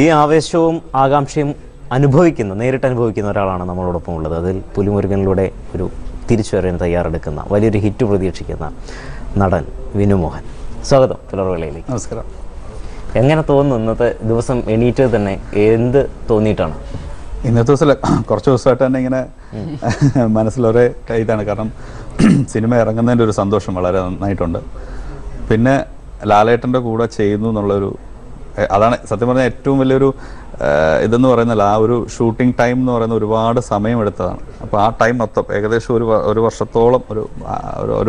ഈ ആവേശവും ആകാംക്ഷയും അനുഭവിക്കുന്ന നേരിട്ട് അനുഭവിക്കുന്ന ഒരാളാണ് നമ്മളോടൊപ്പം ഉള്ളത്. അതിൽ പുലിമുരുകനിലൂടെ ഒരു തിരിച്ചുവരാൻ തയ്യാറെടുക്കുന്ന വലിയൊരു ഹിറ്റ് പ്രതീക്ഷിക്കുന്ന നടൻ വിനുമോഹൻ സ്വാഗതം പുലർവേളയിലേക്ക്. നമസ്കാരം. എങ്ങനെ തോന്നുന്നു ഇന്നത്തെ ദിവസം എണീറ്റത് തന്നെ? എന്ത് തോന്നിയിട്ടാണ്? ഇന്നത്തെ ദിവസം കുറച്ച് ദിവസമായിട്ട് തന്നെ ഇങ്ങനെ മനസ്സിലൊരേ ഇതാണ്. കാരണം സിനിമ ഇറങ്ങുന്നതിന്റെ ഒരു സന്തോഷം വളരെ നന്നായിട്ടുണ്ട്. പിന്നെ ലാലേട്ടന്റെ കൂടെ ചെയ്യുന്നു എന്നുള്ളൊരു അതാണ് സത്യം പറഞ്ഞാൽ ഏറ്റവും വലിയൊരു ഇതെന്ന് പറയുന്നില്ല ആ ഒരു ഷൂട്ടിംഗ് ടൈം എന്ന് പറയുന്ന ഒരുപാട് സമയമെടുത്തതാണ് അപ്പോൾ ആ ടൈം മൊത്തം ഏകദേശം ഒരു ഒരു വർഷത്തോളം ഒരു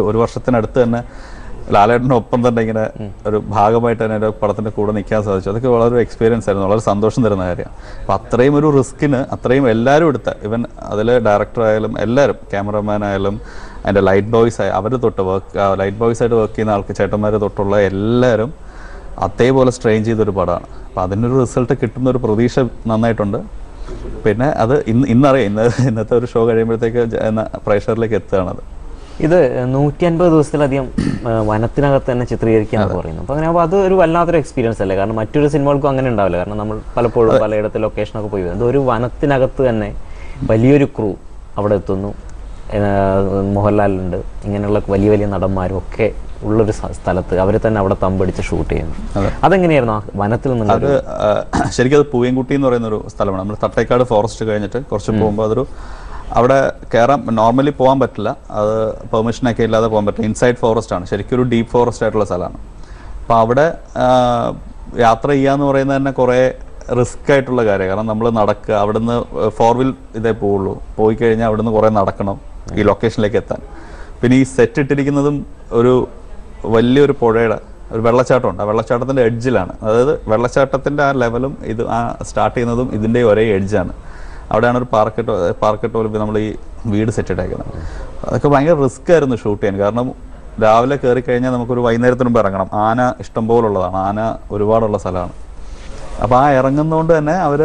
ഒരു- വർഷത്തിനടുത്ത് തന്നെ ലാലേട്ടന്റെ ഒപ്പം തന്നെ ഇങ്ങനെ ഒരു ഭാഗമായിട്ട് തന്നെ എന്റെ പടത്തിന്റെ കൂടെ നിൽക്കാൻ സാധിച്ചു. അതൊക്കെ വളരെ എക്സ്പീരിയൻസ് ആയിരുന്നു. വളരെ സന്തോഷം തരുന്ന കാര്യമാണ്. അപ്പം അത്രയും ഒരു റിസ്കിന് അത്രയും എല്ലാവരും എടുത്ത ഇവൻ അതിൽ ഡയറക്ടർ ആയാലും എല്ലാവരും ക്യാമറമാൻ ആയാലും അതിന്റെ ലൈറ്റ് ബോയ്സ് ആയി അവർ തൊട്ട് വർക്ക് ലൈറ്റ് ബോയ്സ് ആയിട്ട് വർക്ക് ചെയ്യുന്ന ആൾക്ക് ചേട്ടന്മാർ തൊട്ടുള്ള എല്ലാവരും അതേപോലെ സ്ട്രെയിൻ ചെയ്തൊരു പടമാണ്. അപ്പോൾ അതിനൊരു റിസൾട്ട് കിട്ടുന്ന ഒരു പ്രതീക്ഷ നന്നായിട്ടുണ്ട്. പിന്നെ അത് ഇന്ന് ഇന്നറിയാം. ഇന്ന് ഇന്നത്തെ ഒരു ഷോ കഴിയുമ്പോഴത്തേക്ക് പ്രേക്ഷകരിലേക്ക് എത്തുകയാണ് പ്രേക്ഷകരിലേക്ക് എത്തുകയാണത് ഇത് നൂറ്റി അൻപത് ദിവസത്തിലധികം വനത്തിനകത്ത് തന്നെ ചിത്രീകരിക്കാന്ന് പറയുന്നു അപ്പോൾ അങ്ങനെ ആകുമ്പോൾ അത് ഒരു വല്ലാത്തൊരു എക്സ്പീരിയൻസ് അല്ലേ? കാരണം മറ്റൊരു സിനിമകൾക്കും അങ്ങനെ ഉണ്ടാവില്ല. കാരണം നമ്മൾ പലപ്പോഴും പലയിടത്ത് ലൊക്കേഷനൊക്കെ പോയി വരും. ഇത് ഒരു വനത്തിനകത്ത് തന്നെ വലിയൊരു ക്രൂ അവിടെ എത്തുന്നു. മോഹൻലാലുണ്ട്. ഇങ്ങനെയുള്ള വലിയ വലിയ നടന്മാരും ഒക്കെ ഉള്ളൊരു സ്ഥലത്ത് അവരെ തന്നെ അവിടെ തമ്പടിച്ച് ഷൂട്ട് ചെയ്യുന്നു. അതെങ്ങനെയായിരുന്നു വനത്തിൽ നിന്ന് അത് ശരിക്കും അത് പൂയൻകുട്ടി എന്ന് പറയുന്ന ഒരു സ്ഥലമാണ്. നമ്മൾ തട്ടേക്കാട് ഫോറസ്റ്റ് കഴിഞ്ഞിട്ട് കുറച്ച് പോകുമ്പോൾ അതൊരു അവിടെ കയറാൻ നോർമലി പോകാൻ പറ്റില്ല. അത് പെർമിഷനൊക്കെ ഇല്ലാതെ പോകാൻ പറ്റില്ല. ഇൻസൈഡ് ഫോറസ്റ്റ് ആണ്. ശരിക്കും ഒരു ഡീപ്പ് ഫോറസ്റ്റ് ആയിട്ടുള്ള സ്ഥലമാണ്. അപ്പോൾ അവിടെ യാത്ര ചെയ്യാന്ന് പറയുന്നത് തന്നെ കുറേ റിസ്ക് ആയിട്ടുള്ള കാര്യം കാരണം നമ്മൾ നടക്കുക അവിടുന്ന് ഫോർ വീൽ ഇതേ പോവുള്ളൂ. പോയി കഴിഞ്ഞാൽ അവിടുന്ന് കുറേ നടക്കണം ഈ ലൊക്കേഷനിലേക്ക് എത്താൻ. പിന്നെ ഈ സെറ്റ് ഇട്ടിരിക്കുന്നതും ഒരു വലിയൊരു പുഴയുടെ ഒരു വെള്ളച്ചാട്ടമുണ്ട് ആ വെള്ളച്ചാട്ടത്തിന്റെ എഡ്ജിലാണ്. അതായത് വെള്ളച്ചാട്ടത്തിന്റെ ആ ലെവലും ഇത് ആ സ്റ്റാർട്ട് ചെയ്യുന്നതും ഇതിന്റെ ഒരേ എഡ്ജാണ്. അവിടെയാണ് ഒരു പാർക്കറ്റ് പാർക്കറ്റ് നമ്മൾ ഈ വീട് സെറ്റ് ഇട്ടേക്കുന്നത് അതൊക്കെ ഭയങ്കര റിസ്ക് ആയിരുന്നു ഷൂട്ട് ചെയ്യാൻ. കാരണം രാവിലെ കയറി കഴിഞ്ഞാൽ നമുക്കൊരു വൈകുന്നേരത്തിന് മുമ്പ് ഇറങ്ങണം. ആന ഇഷ്ടംപോലുള്ളതാണ് ആന ഒരുപാടുള്ള സ്ഥലമാണ്. അപ്പോൾ ആ ഇറങ്ങുന്നതുകൊണ്ട് തന്നെ അവർ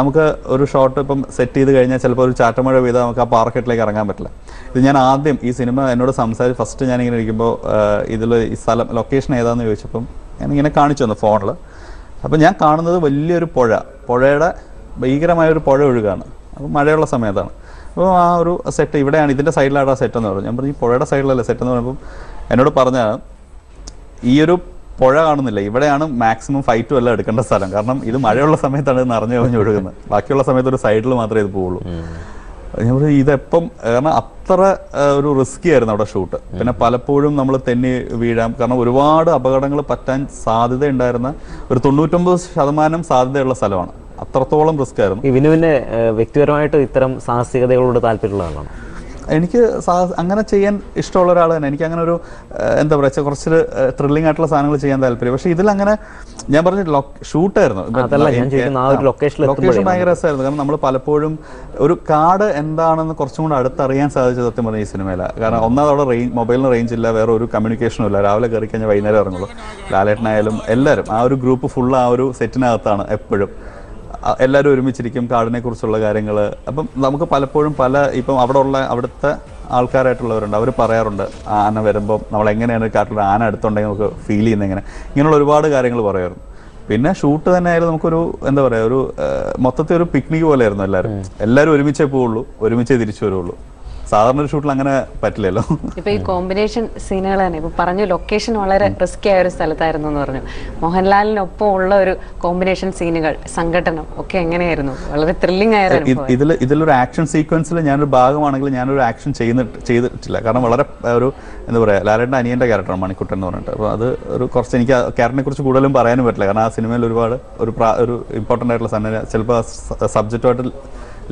നമുക്ക് ഒരു ഷോട്ട് ഇപ്പം സെറ്റ് ചെയ്ത് കഴിഞ്ഞാൽ ചിലപ്പോൾ ഒരു ചാറ്റമഴ പെയ്താൽ നമുക്ക് ആ പാർക്കറ്റിലേക്ക് ഇറങ്ങാൻ പറ്റില്ല. ഇത് ഞാൻ ആദ്യം ഈ സിനിമ എന്നോട് സംസാരിച്ച് ഫസ്റ്റ് ഞാൻ ഇങ്ങനെ ഇരിക്കുമ്പോൾ ഇതിൽ ഈ സ്ഥലം ലൊക്കേഷൻ ഏതാന്ന് ചോദിച്ചപ്പം ഇങ്ങനെ കാണിച്ചു തന്നു ഫോണിൽ അപ്പം ഞാൻ കാണുന്നത് വലിയൊരു പുഴ. പുഴയുടെ ഭീകരമായ ഒരു പുഴ ഒഴുകാണ്. അപ്പോൾ മഴയുള്ള സമയത്താണ്. അപ്പോൾ ആ ഒരു സെറ്റ് ഇവിടെയാണ് ഇതിന്റെ സൈഡിലാണ് ആ സെറ്റ് എന്ന് പറഞ്ഞു. ഞാൻ പറഞ്ഞു ഈ പുഴയുടെ സൈഡിലല്ലേ സെറ്റ് എന്ന് പറയുമ്പോൾ എന്നോട് പറഞ്ഞാൽ ഈ ഒരു പുഴ കാണുന്നില്ല. ഇവിടെയാണ് മാക്സിമം ഫൈറ്റും എല്ലാം എടുക്കേണ്ട സ്ഥലം. കാരണം ഇത് മഴയുള്ള സമയത്താണ് ഇത് നിറഞ്ഞു കഴിഞ്ഞ് ഒഴുകുന്നത്. ബാക്കിയുള്ള സമയത്ത് ഒരു സൈഡിൽ മാത്രമേ ഇത് പോവുള്ളൂ. ഞാൻ പറഞ്ഞു ഇതെപ്പം കാരണം അത്ര ഒരു റിസ്കി ആയിരുന്നു അവിടെ ഷൂട്ട് പിന്നെ പലപ്പോഴും നമ്മൾ തെന്നി വീഴാം. കാരണം ഒരുപാട് അപകടങ്ങൾ പറ്റാൻ സാധ്യത ഉണ്ടായിരുന്ന ഒരു തൊണ്ണൂറ്റൊമ്പത് ശതമാനം സാധ്യതയുള്ള സ്ഥലമാണ്. അത്രത്തോളം റിസ്ക് ആയിരുന്നു. ഇവന് പിന്നെ വ്യക്തിപരമായിട്ട് ഇത്തരം സാഹസികതകളോട് താല്പര്യമുള്ള ആളാണ്? എനിക്ക് അങ്ങനെ ചെയ്യാൻ ഇഷ്ടമുള്ള ഒരാൾ തന്നെ. എനിക്ക് അങ്ങനെ ഒരു എന്താ പറയുക കുറച്ച് ത്രില്ലിംഗ് ആയിട്ടുള്ള സാധനങ്ങൾ ചെയ്യാൻ താല്പര്യം. പക്ഷേ ഇതിലങ്ങനെ ഞാൻ പറഞ്ഞ ഷൂട്ടായിരുന്നു. അതല്ല ഞാൻ ഒരു ലൊക്കേഷനിൽ ലൊക്കേഷൻ ഭയങ്കര രസമായിരുന്നു. കാരണം നമ്മൾ പലപ്പോഴും ഒരു കാർഡ് എന്താണെന്ന് കുറച്ചും കൂടെ അടുത്തറിയാൻ സാധിച്ചത് സത്യം പറഞ്ഞ ഈ സിനിമയില. കാരണം ഒന്നാമത് അവിടെ റേഞ്ച് മൊബൈലിന് റേഞ്ച് ഇല്ല വേറെ ഒരു കമ്മ്യൂണിക്കേഷനും ഇല്ല. രാവിലെ കയറി കഴിഞ്ഞാൽ വൈകുന്നേരം ഇറങ്ങുള്ളൂ. ലാലേട്ടനായാലും എല്ലാവരും. ആ ഒരു ഗ്രൂപ്പ് ഫുൾ ആ ഒരു സെറ്റിനകത്താണ് എപ്പോഴും. എല്ലാവരും ഒരുമിച്ചിരിക്കും കാടിനെ കുറിച്ചുള്ള കാര്യങ്ങൾ അപ്പം നമുക്ക് പലപ്പോഴും പല ഇപ്പം അവിടെ ഉള്ള അവിടുത്തെ ആൾക്കാരായിട്ടുള്ളവരുണ്ട്. അവർ പറയാറുണ്ട് ആന വരുമ്പോൾ നമ്മൾ എങ്ങനെയാണ് കാട്ടിൽ ആന അടുത്തുണ്ടെങ്കിൽ നമുക്ക് ഫീൽ ചെയ്യുന്നത് എങ്ങനെ? ഇങ്ങനെയുള്ള ഒരുപാട് കാര്യങ്ങൾ പറയാറുണ്ട്. പിന്നെ ഷൂട്ട് തന്നെ ആയാലും നമുക്കൊരു എന്താ പറയുക ഒരു മൊത്തത്തിൽ ഒരു പിക്നിക് പോലെയായിരുന്നു എല്ലാവരും. എല്ലാവരും ഒരുമിച്ചേ പോവുള്ളൂ ഒരുമിച്ചേ തിരിച്ചു വരുള്ളൂ. സാധാരണ ഒരു ഷൂട്ടിൽ അങ്ങനെ പറ്റില്ലല്ലോ. ഇപ്പൊ ഈ കോമ്പിനേഷൻ സീനുകൾ തന്നെ ഇപ്പൊ പറഞ്ഞു ലൊക്കേഷൻ വളരെ റിസ്കി ആയ ഒരു സ്ഥലത്തായിരുന്നു എന്ന് പറഞ്ഞു. മോഹൻലാലിനൊപ്പം ഉള്ള ഒരു കോമ്പിനേഷൻ സീനുകൾ സംഘടനം ഒക്കെ എങ്ങനെയായിരുന്നു? വളരെ ത്രില്ലിംഗ് ആയിരുന്നു ഇതിൽ ഇതിലൊരു ആക്ഷൻ സീക്വൻസിൽ ഞാനൊരു ഭാഗമാണെങ്കിൽ ഞാനൊരു ആക്ഷൻ ചെയ്യുന്നിട്ട് ചെയ്തിട്ടില്ല. കാരണം വളരെ ഒരു എന്താ പറയുക ലാലേട്ടന്റെ അനിയന്റെ ക്യാരക്ടറാണ് മണിക്കുട്ടൻ എന്ന് പറഞ്ഞിട്ട്. അപ്പോൾ അത് ഒരു കുറച്ച് എനിക്ക് ക്യാരക്ടറിനെ കുറിച്ച് കൂടുതലും പറയാനും പറ്റില്ല. കാരണം ആ സിനിമയിൽ ഒരുപാട് ഒരു ഇമ്പോർട്ടന്റ് ഒരു ഇമ്പോർട്ടന്റ് ആയിട്ടുള്ള സാധനം ചിലപ്പോൾ സബ്ജക്റ്റുമായിട്ട്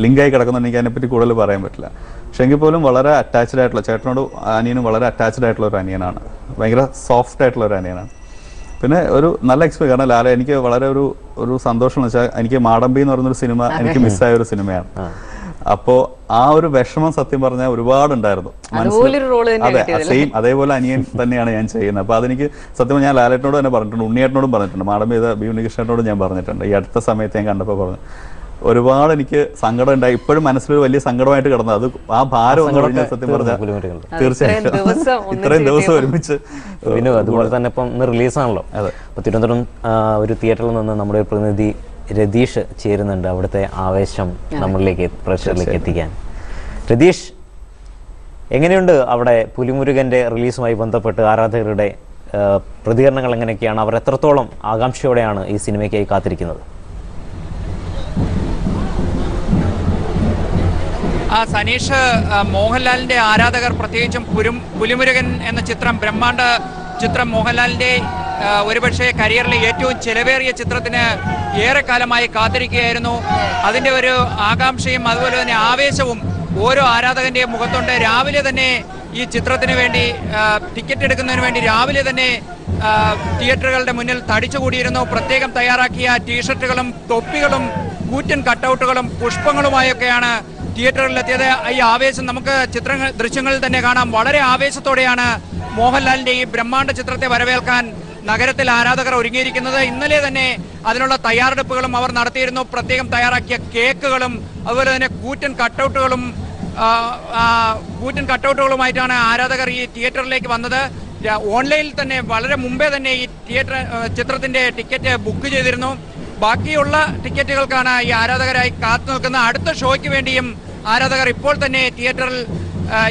ലിങ്കായി കിടക്കുന്നുണ്ട്. എനിക്ക് അതിനെപ്പറ്റി കൂടുതൽ പറയാൻ പറ്റില്ല. പക്ഷേ എങ്കിൽ പോലും വളരെ അറ്റാച്ച്ഡ് ആയിട്ടുള്ള ചേട്ടനോട് അനിയനും വളരെ അറ്റാച്ച്ഡ് ആയിട്ടുള്ള ഒരു അനിയനാണ്. ഭയങ്കര സോഫ്റ്റ് ആയിട്ടുള്ള ഒരു അനിയനാണ്. പിന്നെ ഒരു നല്ല എക്സ്പീരിയൻസ് കാരണം ലാല എനിക്ക് വളരെ ഒരു ഒരു സന്തോഷം എന്ന് വെച്ചാൽ എനിക്ക് മാടമ്പി എന്ന് പറയുന്നൊരു സിനിമ എനിക്ക് മിസ്സായ ഒരു സിനിമയാണ്. അപ്പോ ആ ഒരു വിഷമം സത്യം പറഞ്ഞാൽ ഒരുപാടുണ്ടായിരുന്നു അതെ? സെയിം അതേപോലെ അനിയൻ തന്നെയാണ് ഞാൻ ചെയ്യുന്നത്. അപ്പോൾ അതെനിക്ക് സത്യം ഞാൻ ലാലേട്ടനോട് തന്നെ പറഞ്ഞിട്ടുണ്ട് ഉണ്ണിയേട്ടനോടും പറഞ്ഞിട്ടുണ്ട് ഇത് ബി ഉണ്ണികൃഷ്ണനോടും ഞാൻ പറഞ്ഞിട്ടുണ്ട്. ഈ അടുത്ത സമയത്ത് ഞാൻ കണ്ടപ്പോൾ പറഞ്ഞു ഒരുപാട് എനിക്ക് സങ്കടം ഉണ്ടായി. ഇപ്പോഴും മനസ്സിലൊരു വലിയ സങ്കടമായിട്ട് കിടന്നത് അത് ആ ഭാരം ഒന്ന് പറഞ്ഞാൽ സത്യം പറഞ്ഞാൽ തീർച്ചയായിട്ടും. ഇത്രയും ദിവസം ഒരുമിച്ച് പിന്നെ അതുപോലെ തന്നെ ഇപ്പം ഇന്ന് റിലീസാണല്ലോ. അതെ. അപ്പോൾ തിരുവനന്തപുരം ഒരു തിയേറ്ററിൽ നിന്ന് നമ്മുടെ ഒരു പ്രതിനിധി രതീഷ് ചേരുന്നുണ്ട് അവിടുത്തെ ആവേശം നമ്മളിലേക്ക് പ്രേക്ഷകരിലേക്ക് എത്തിക്കാൻ. രതീഷ് എങ്ങനെയുണ്ട് അവിടെ പുലിമുരുകന്റെ റിലീസുമായി ബന്ധപ്പെട്ട് ആരാധകരുടെ പ്രതികരണങ്ങൾ എങ്ങനെയൊക്കെയാണ്? അവർ എത്രത്തോളം ആകാംക്ഷയോടെയാണ് ഈ സിനിമയ്ക്കായി കാത്തിരിക്കുന്നത്? സനീഷ് ആ, മോഹൻലാലിന്റെ ആരാധകർ പ്രത്യേകിച്ചും പുരും പുലിമുരുകൻ എന്ന ചിത്രം ബ്രഹ്മാണ്ഡ ചിത്രം മോഹൻലാലിന്റെ ഒരുപക്ഷെ കരിയറിലെ ഏറ്റവും ചിലവേറിയ ചിത്രത്തിന് ഏറെക്കാലമായി കാത്തിരിക്കുകയായിരുന്നു. അതിന്റെ ഒരു ആകാംക്ഷയും അതുപോലെ തന്നെ ആവേശവും ഓരോ ആരാധകന്റെയും മുഖത്തുണ്ട്. രാവിലെ തന്നെ ഈ ചിത്രത്തിന് വേണ്ടി ടിക്കറ്റ് എടുക്കുന്നതിന് വേണ്ടി രാവിലെ തന്നെ തിയേറ്ററുകളുടെ മുന്നിൽ തടിച്ചുകൂടിയിരുന്നു. പ്രത്യേകം തയ്യാറാക്കിയ ടീഷർട്ടുകളും തൊപ്പികളും കൂറ്റൻ കട്ടൗട്ടുകളും പുഷ്പങ്ങളുമായൊക്കെയാണ് തിയേറ്ററുകളിലെത്തിയത്. ഈ ആവേശം നമുക്ക് ചിത്രങ്ങൾ ദൃശ്യങ്ങളിൽ തന്നെ കാണാം. വളരെ ആവേശത്തോടെയാണ് മോഹൻലാലിന്റെ ഈ ബ്രഹ്മാണ്ഡ ചിത്രത്തെ വരവേൽക്കാൻ നഗരത്തിൽ ആരാധകർ ഒരുങ്ങിയിരിക്കുന്നത്. ഇന്നലെ തന്നെ അതിനുള്ള തയ്യാറെടുപ്പുകളും അവർ നടത്തിയിരുന്നു. പ്രത്യേകം തയ്യാറാക്കിയ കേക്കുകളും അതുപോലെ തന്നെ കൂറ്റൻ കട്ടൗട്ടുകളും കൂറ്റൻ കട്ടൗട്ടുകളുമായിട്ടാണ് ആരാധകർ ഈ തിയേറ്ററിലേക്ക് വന്നത്. ഓൺലൈനിൽ തന്നെ വളരെ മുമ്പേ തന്നെ ഈ തിയേറ്റർ ചിത്രത്തിന്റെ ടിക്കറ്റ് ബുക്ക് ചെയ്തിരുന്നു. ബാക്കിയുള്ള ടിക്കറ്റുകൾക്കാണ് ഈ ആരാധകരായി കാത്തു നിൽക്കുന്ന. അടുത്ത ഷോയ്ക്ക് വേണ്ടിയും ആരാധകർ ഇപ്പോൾ തന്നെ തിയേറ്ററിൽ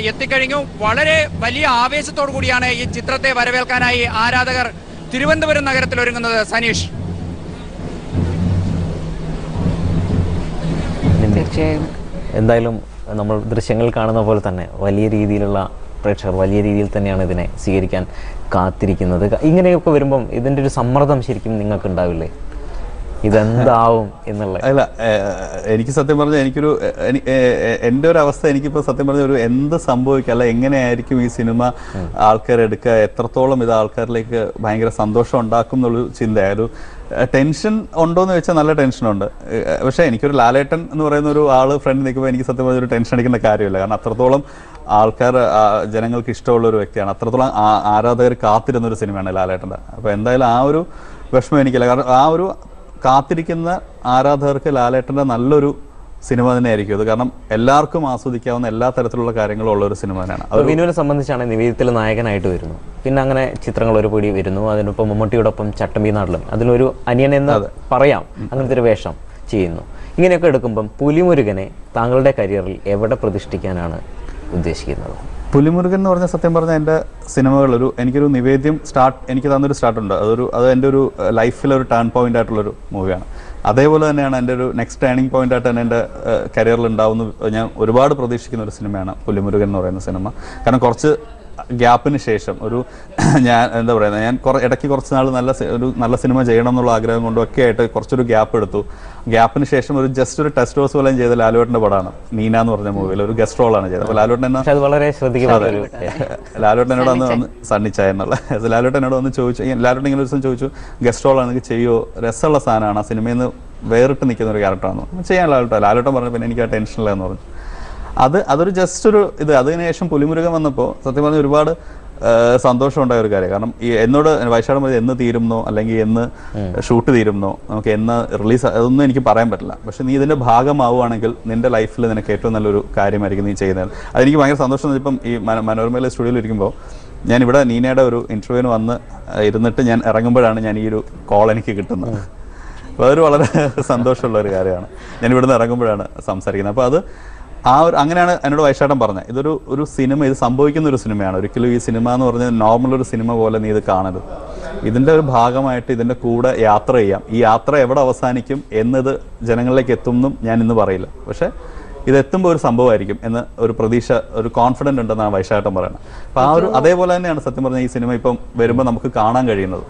എത്തിക്കഴിഞ്ഞു. വളരെ വലിയ ആവേശത്തോടു കൂടിയാണ് ഈ ചിത്രത്തെ വരവേൽക്കാനായി ആരാധകർ തിരുവനന്തപുരം നഗരത്തിൽ ഒരുങ്ങുന്നത്. സനീഷ്. തീർച്ചയായും. എന്തായാലും നമ്മൾ ദൃശ്യങ്ങൾ കാണുന്ന പോലെ തന്നെ വലിയ രീതിയിലുള്ള പ്രേക്ഷകർ വലിയ രീതിയിൽ തന്നെയാണ് ഇതിനെ സ്വീകരിക്കാൻ കാത്തിരിക്കുന്നത്. ഇങ്ങനെയൊക്കെ വരുമ്പം ഇതിന്റെ ഒരു സമ്മർദ്ദം ശരിക്കും നിങ്ങൾക്ക് ഉണ്ടാവില്ലേ ഇതെന്താവും എന്നുള്ള അല്ല എനിക്ക് സത്യം പറഞ്ഞാൽ എനിക്കൊരു എന്റെ ഒരു അവസ്ഥ എനിക്കിപ്പോൾ സത്യം പറഞ്ഞ ഒരു എന്ത് സംഭവിക്കുക അല്ല എങ്ങനെയായിരിക്കും ഈ സിനിമ ആൾക്കാർ എടുക്കുക? എത്രത്തോളം ഇത് ആൾക്കാരിലേക്ക് ഭയങ്കര സന്തോഷം ഉണ്ടാക്കും എന്നുള്ളൊരു ചിന്ത ഒരു ടെൻഷൻ ഉണ്ടോ എന്ന് വെച്ചാൽ നല്ല ടെൻഷനുണ്ട് ഉണ്ട്. പക്ഷേ എനിക്കൊരു ലാലേട്ടൻ എന്ന് പറയുന്ന ഒരു ആൾ ഫ്രണ്ട് നിൽക്കുമ്പോൾ എനിക്ക് സത്യം പറഞ്ഞ ഒരു ടെൻഷൻ അടിക്കുന്ന കാര്യമില്ല. കാരണം അത്രത്തോളം ആൾക്കാർ ജനങ്ങൾക്ക് ഇഷ്ടമുള്ള ഒരു വ്യക്തിയാണ്. അത്രത്തോളം ആരാധകർ കാത്തിരുന്ന ഒരു സിനിമയാണ് ലാലേട്ടന്റെ. അപ്പോൾ എന്തായാലും ആ ഒരു വിഷമം എനിക്കില്ല. കാരണം ആ ഒരു കാത്തിരിക്കുന്ന ആരാധകർക്ക് ലാലേട്ടന്റെ നല്ലൊരു സിനിമ തന്നെയായിരിക്കും അത് കാരണം എല്ലാവർക്കും ആസ്വദിക്കാവുന്ന എല്ലാ തരത്തിലുള്ള കാര്യങ്ങളും ഉള്ള ഒരു സിനിമ തന്നെയാണ്. അത് വിനുവിനെ സംബന്ധിച്ചാണ് നിവേദ്യത്തിൽ നായകനായിട്ട് വരുന്നു. പിന്നെ അങ്ങനെ ചിത്രങ്ങൾ ഒരു പിടി വരുന്നു. അതിനൊപ്പം മമ്മൂട്ടിയോടൊപ്പം ചട്ടമ്പി നാട്ടിലും അതിലൊരു അനിയൻ എന്ന് പറയാം. അങ്ങനത്തെ ഒരു വേഷം ചെയ്യുന്നു. ഇങ്ങനെയൊക്കെ എടുക്കുമ്പം പുലിമുരുകനെ താങ്കളുടെ കരിയറിൽ എവിടെ പ്രതിഷ്ഠിക്കാനാണ് ഉദ്ദേശിക്കുന്നത്? പുലിമുരുകൻ എന്ന് പറഞ്ഞ സത്യം പറഞ്ഞാൽ എന്റെ സിനിമകൾ ഒരു എനിക്കൊരു നിവേദ്യം സ്റ്റാർട്ട് എനിക്ക് തന്നൊരു സ്റ്റാർട്ടുണ്ട്. അതൊരു അത് എന്റെ ഒരു ലൈഫിലെ ഒരു ടേൺ പോയിന്റ് ആയിട്ടുള്ളൊരു മൂവിയാണ് അതേപോലെ തന്നെയാണ് എന്റെ ഒരു നെക്സ്റ്റ് ടേണിംഗ് പോയിന്റ് ആയിട്ട് തന്നെ എന്റെ കരിയറിൽ ഉണ്ടാവുന്ന ഞാൻ ഒരുപാട് പ്രതീക്ഷിക്കുന്ന ഒരു സിനിമയാണ് പുലിമുരുകൻ എന്ന് പറയുന്ന സിനിമ. കാരണം കുറച്ച് ഗ്യാപ്പിന് ശേഷം ഒരു ഞാൻ എന്താ പറയുന്നത് ഞാൻ കുറെ ഇടയ്ക്ക് കുറച്ച് നാൾ നല്ല ഒരു നല്ല സിനിമ ചെയ്യണം എന്നുള്ള ആഗ്രഹം കൊണ്ടും ഒക്കെ ആയിട്ട് കുറച്ചൊരു ഗ്യാപ്പ് എടുത്തു. ഗ്യാപ്പിന് ശേഷം ഒരു ജസ്റ്റ് ഒരു ടെസ്റ്റ് ഹോസ് പോലെയും ചെയ്ത ലാലുവേട്ടന്റെ പടമാണ്. നീന എന്ന് പറഞ്ഞ മൂവിയിൽ ഒരു ഗസ്റ്റ് റോളാണ് ചെയ്തത്. അപ്പോൾ ലാലുവേട്ടൻ എന്നെ അത് വളരെ ലാലോട്ടൻ എന്നോട് വന്ന് വന്ന് സണ്ണിച്ചായ എന്നുള്ള ലാലുവേട്ടൻ എന്നോട് വന്ന് ചോദിച്ചു ലാലുവേട്ടൻ ഇങ്ങനെ ഒരു ദിവസം ചോദിച്ചു ഗസ്റ്റ് റോൾ ആണെങ്കിൽ ചെയ്യുമോ രസമുള്ള സാധനമാണ്. ആ സിനിമയിൽ നിന്ന് വേറിട്ട് നിൽക്കുന്ന ഒരു ക്യാരക്ടറാണ് ചെയ്യാൻ ലാലുട്ടോ. ലാലോട്ടൻ പറഞ്ഞു പിന്നെ എനിക്ക് ആ ടെൻഷനില്ല എന്ന് പറഞ്ഞു. അത് അതൊരു ജസ്റ്റ് ഒരു ഇത്. അതിനുശേഷം പുലിമുരുകൻ വന്നപ്പോൾ സത്യം പറഞ്ഞാൽ ഒരുപാട് സന്തോഷം ഉണ്ടായ ഒരു കാര്യം. കാരണം ഈ എന്നോട് വൈശാഖം മതി എന്ന് തീരുന്നോ അല്ലെങ്കിൽ എന്ന് ഷൂട്ട് തീരുന്നോ നമുക്ക് എന്ന് റിലീസ് അതൊന്നും എനിക്ക് പറയാൻ പറ്റില്ല. പക്ഷെ നീ ഇതിന്റെ ഭാഗമാവുകയാണെങ്കിൽ നിന്റെ ലൈഫിൽ നിനക്ക് ഏറ്റവും നല്ലൊരു കാര്യമായിരിക്കും നീ ചെയ്യുന്നത്. അതെനിക്ക് ഭയങ്കര സന്തോഷം ഇപ്പം ഈ മന- മനോരമയിലെ സ്റ്റുഡിയോയിൽ ഇരിക്കുമ്പോൾ ഞാൻ ഇവിടെ നീനയുടെ ഒരു ഇന്റർവ്യൂവിന് വന്ന് ഇരുന്നിട്ട് ഞാൻ ഇറങ്ങുമ്പോഴാണ് ഞാൻ ഈ ഒരു കോൾ എനിക്ക് കിട്ടുന്നത്. അപ്പോൾ അതൊരു വളരെ സന്തോഷമുള്ള ഒരു കാര്യമാണ്. ഞാൻ ഇവിടുന്ന് ഇറങ്ങുമ്പോഴാണ് സംസാരിക്കുന്നത്. അപ്പോൾ അത് ആ ഒരു അങ്ങനെയാണ് എന്നോട് വൈശാട്ടം പറഞ്ഞത്. ഇതൊരു ഒരു സിനിമ ഇത് സംഭവിക്കുന്ന ഒരു സിനിമയാണ്. ഒരിക്കലും ഈ സിനിമ എന്ന് പറഞ്ഞാൽ നോർമൽ ഒരു സിനിമ പോലെ നീ ഇത് കാണരുത്. ഇതിന്റെ ഒരു ഭാഗമായിട്ട് ഇതിന്റെ കൂടെ യാത്ര ചെയ്യാം. ഈ യാത്ര എവിടെ അവസാനിക്കും എന്നത് ജനങ്ങളിലേക്ക് എത്തുമെന്നും ഞാൻ ഇന്ന് പറയില്ല. പക്ഷേ ഇത് എത്തുമ്പോൾ ഒരു സംഭവമായിരിക്കും എന്ന് ഒരു പ്രതീക്ഷ ഒരു കോൺഫിഡന്റ് ഉണ്ടെന്നാണ് വൈശാട്ടം പറയുന്നത്. അപ്പോൾ ആ ഒരു അതേപോലെ തന്നെയാണ് സത്യം പറഞ്ഞാൽ ഈ സിനിമ ഇപ്പം വരുമ്പോൾ നമുക്ക് കാണാൻ കഴിയുന്നത്.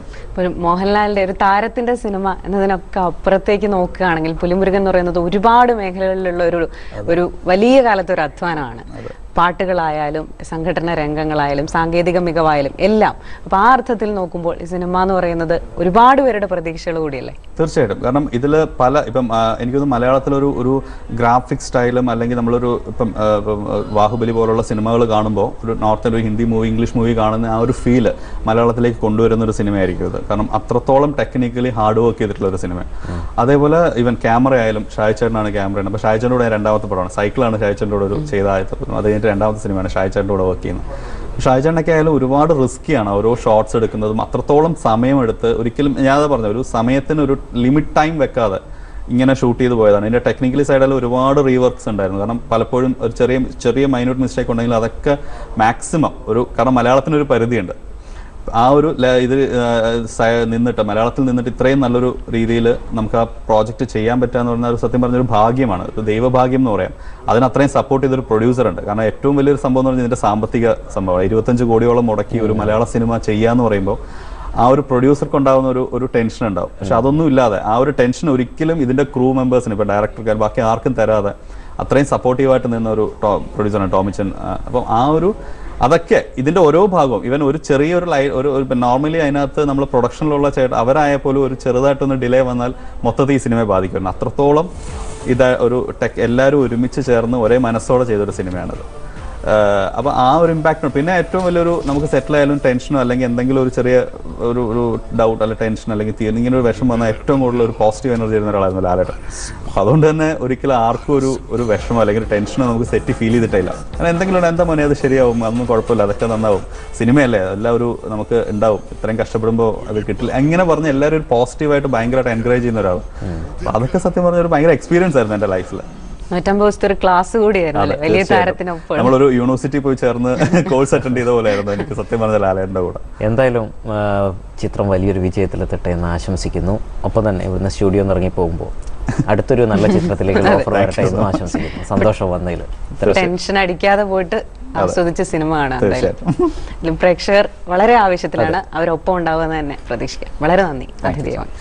മോഹൻലാലിന്റെ ഒരു താരത്തിന്റെ സിനിമ എന്നതിനൊക്കെ അപ്പുറത്തേക്ക് നോക്കുകയാണെങ്കിൽ പുലിമുരുകൻ എന്ന് പറയുന്നത് ഒരുപാട് മേഖലകളിലുള്ള ഒരു ഒരു വലിയ കാലത്തെ ഒരു അധ്വാനമാണ്. പാട്ടുകളായാലും സംഘടന രംഗങ്ങളായാലും സാങ്കേതിക മികവായാലും എല്ലാം. അപ്പൊ ആ അർത്ഥത്തിൽ നോക്കുമ്പോൾ സിനിമ എന്ന് പറയുന്നത് ഒരുപാട് പേരുടെ പ്രതീക്ഷകൾ കൂടിയല്ലേ? തീർച്ചയായിട്ടും. കാരണം ഇതിൽ പല ഇപ്പം എനിക്കൊന്ന് മലയാളത്തിലൊരു ഒരു ഗ്രാഫിക് സ്റ്റൈലും അല്ലെങ്കിൽ നമ്മളൊരു ഇപ്പം ബാഹുബലി പോലുള്ള സിനിമകൾ കാണുമ്പോൾ ഒരു നോർത്ത് ഒരു ഹിന്ദി മൂവി ഇംഗ്ലീഷ് മൂവി കാണുന്ന ആ ഒരു ഫീൽ മലയാളത്തിലേക്ക് കൊണ്ടുവരുന്ന ഒരു സിനിമയായിരിക്കും ഇത്. കാരണം അത്രത്തോളം ടെക്നിക്കലി ഹാർഡ് വർക്ക് ചെയ്തിട്ടുള്ള ഒരു സിനിമ അതേപോലെ ഇവൻ ക്യാമറ ആയാലും ഷായ് ചേട്ടനാണ് ക്യാമറ അപ്പോൾ ഷായ് ചേട്ടന്റെ കൂടെ രണ്ടാമത്തെ പടമാണ്. സൈക്കിളാണ് ഷായ് ചേട്ടന്റെ കൂടെ ഒരു ചെയ്ത അത് കഴിഞ്ഞിട്ട് രണ്ടാമത്തെ സിനിമയാണ് ഷായ് ചേട്ടന്റെ കൂടെ വർക്ക് ചെയ്യുന്നത്. ഷായ് ചേട്ടനൊക്കെ ആയാലും ഒരുപാട് റിസ്ക്കിയാണ് ഓരോ ഷോട്ട്സ് എടുക്കുന്നതും അത്രത്തോളം സമയമെടുത്ത് ഒരിക്കലും ഞാൻ അത് പറഞ്ഞു ഒരു സമയത്തിന് ഒരു ലിമിറ്റ് ടൈം വെക്കാതെ ഇങ്ങനെ ഷൂട്ട് ചെയ്ത് പോയതാണ്. ഇതിന്റെ ടെക്നിക്കലി സൈഡിൽ ഒരുപാട് റീവർക്സ് ഉണ്ടായിരുന്നു. കാരണം പലപ്പോഴും ഒരു ചെറിയ ചെറിയ മൈന്യൂട്ട് മിസ്റ്റേക്ക് ഉണ്ടെങ്കിൽ അതൊക്കെ മാക്സിമം ഒരു കാരണം മലയാളത്തിനൊരു പരിധിയുണ്ട്. ആ ഒരു ഇത് നിന്നിട്ട് മലയാളത്തിൽ നിന്നിട്ട് ഇത്രയും നല്ലൊരു രീതിയിൽ നമുക്ക് ആ പ്രോജക്റ്റ് ചെയ്യാൻ പറ്റുക എന്ന് പറഞ്ഞാൽ സത്യം പറഞ്ഞൊരു ഭാഗ്യമാണ്. ഒരു ദൈവഭാഗ്യം എന്ന് പറയാം. അതിന് അത്രയും സപ്പോർട്ട് ചെയ്തൊരു പ്രൊഡ്യൂസർ ഉണ്ട്. കാരണം ഏറ്റവും വലിയൊരു സംഭവം എന്ന് പറഞ്ഞാൽ ഇതിന്റെ സാമ്പത്തിക സംഭവം ഇരുപത്തഞ്ച് കോടിയോളം മുടക്കി ഒരു മലയാള സിനിമ ചെയ്യാന്ന് പറയുമ്പോൾ ആ ഒരു പ്രൊഡ്യൂസർക്ക് ഉണ്ടാകുന്ന ഒരു ഒരു ടെൻഷൻ ഉണ്ടാവും. പക്ഷെ അതൊന്നും ഇല്ലാതെ ആ ഒരു ടെൻഷൻ ഒരിക്കലും ഇതിന്റെ ക്രൂ മെമ്പേഴ്സിന് ഇപ്പോൾ ഡയറക്ടർക്ക് ബാക്കി ആർക്കും തരാതെ അത്രയും സപ്പോർട്ടീവായിട്ട് നിന്ന ഒരു പ്രൊഡ്യൂസറാണ് ടോമിച്ചൻ. അപ്പം ആ ഒരു അതൊക്കെ ഇതിന്റെ ഓരോ ഭാഗവും. ഇവൻ ഒരു ചെറിയൊരു ലൈ ഒരു നോർമലി അതിനകത്ത് നമ്മൾ പ്രൊഡക്ഷനിലുള്ള ചേട്ടൻ അവരായ പോലും ഒരു ചെറുതായിട്ടൊന്ന് ഡിലേ വന്നാൽ മൊത്തത്തിൽ ഈ സിനിമയെ ബാധിക്കുന്നു അത്രത്തോളം ഇത് ഒരു ടെക് എല്ലാവരും ഒരുമിച്ച് ചേർന്ന് ഒരേ മനസ്സോടെ ചെയ്തൊരു സിനിമയാണിത് ആഹ് അപ്പൊ ആ ഒരു ഇമ്പാക്ട് പിന്നെ ഏറ്റവും വലിയൊരു നമുക്ക് സെറ്റിൽ ആയാലും ടെൻഷനോ അല്ലെങ്കിൽ എന്തെങ്കിലും ഒരു ചെറിയ ഒരു ഒരു ഡൗട്ട് അല്ലെങ്കിൽ ടെൻഷൻ അല്ലെങ്കിൽ തീർന്നു ഇങ്ങനെ ഒരു വിഷം വന്നാൽ ഏറ്റവും കൂടുതൽ ഒരു പോസിറ്റീവ് എനർജി തരുന്ന ഒരാളായിരുന്നു ലാലേട്ടൻ. അതുകൊണ്ട് തന്നെ ഒരിക്കലും ആർക്കും ഒരു ഒരു വിഷമം അല്ലെങ്കിൽ ടെൻഷനോ നമുക്ക് സെറ്റ് ഫീൽ ചെയ്തിട്ടില്ല. കാരണം എന്തെങ്കിലും എന്താ മോനെ അത് ശരിയാവും അതൊന്നും കുഴപ്പമില്ല അതൊക്കെ നന്നാവും. സിനിമയല്ലേ എല്ലാം ഒരു നമുക്ക് ഉണ്ടാവും. ഇത്രയും കഷ്ടപ്പെടുമ്പോൾ അത് കിട്ടില്ല. അങ്ങനെ പറഞ്ഞ് എല്ലാവരും ഒരു പോസിറ്റീവായിട്ട് ഭയങ്കരമായിട്ട് എൻകറേജ് ചെയ്യുന്ന ഒരാൾ അതൊക്കെ സത്യം പറഞ്ഞ ഒരു ഭയങ്കര എക്സ്പീരിയൻസ് ആയിരുന്നു എന്റെ ലൈഫിൽ നൂറ്റമ്പത് ദിവസത്തെ ഒരു ക്ലാസ് കൂടിയായിരുന്നു? വലിയ. താരത്തിനൊപ്പം. നമ്മളൊരു യൂണിവേഴ്സിറ്റി പോയി ചേർന്ന് കോഴ്സ് അറ്റൻഡ് ചെയ്ത പോലെയായിരുന്നു എനിക്ക് സത്യം പറഞ്ഞാൽ ലാലേട്ടന്റെ കൂടെ. എന്തായാലും ചിത്രം വലിയൊരു വിജയത്തിലെത്തട്ടെ എന്ന് ആശംസിക്കുന്നു. ഒപ്പം തന്നെ ഇവിടുന്ന് സ്റ്റുഡിയോ ഇറങ്ങി പോകുമ്പോൾ അടുത്തൊരു നല്ല ചിത്രത്തിലേക്ക് ഓഫർ വരട്ടെ എന്നും ആശംസിക്കുന്നു. സന്തോഷം വന്നതിൽ. ടെൻഷൻ അടിക്കാതെ പോയിട്ട് ആസ്വദിച്ച സിനിമ കാണാം. പ്രേക്ഷകർ വളരെ ആവശ്യത്തിലാണ് അവരൊപ്പം ഉണ്ടാവുക തന്നെ പ്രതീക്ഷിക്കാം. വളരെ നന്ദി. അതിഥിയാണ്